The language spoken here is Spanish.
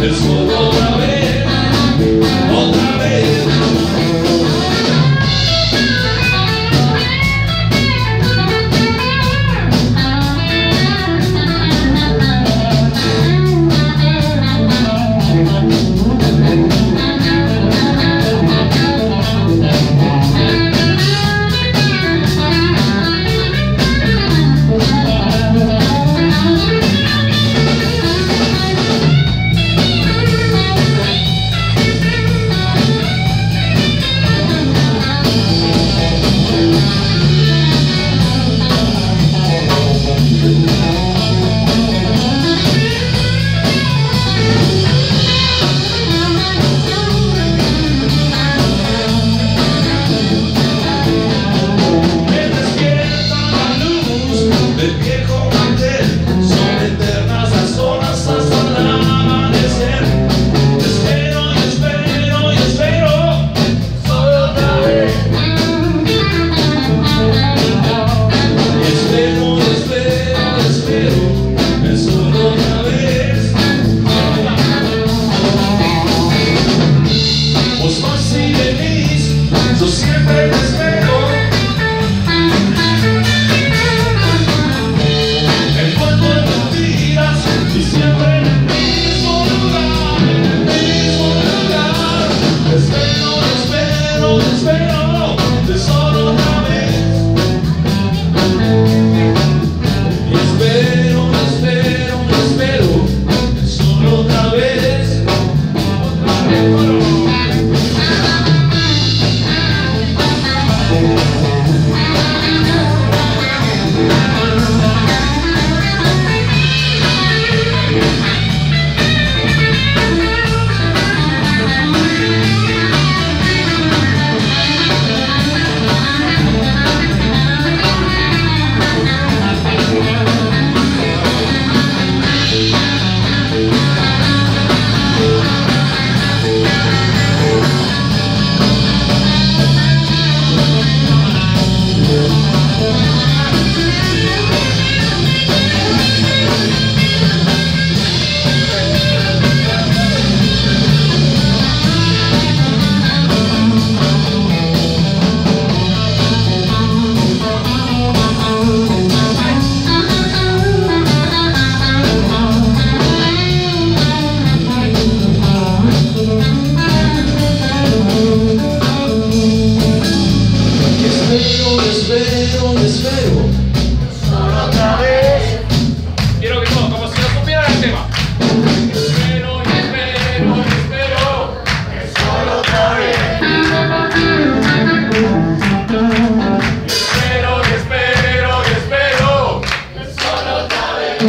this one. baby. les veo. Solo otra vez. Quiero que no, como si no supieran el tema. Espero y espero y espero que solo otra vez. Espero espero y espero que solo otra vez.